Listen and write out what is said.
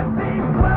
Nothing.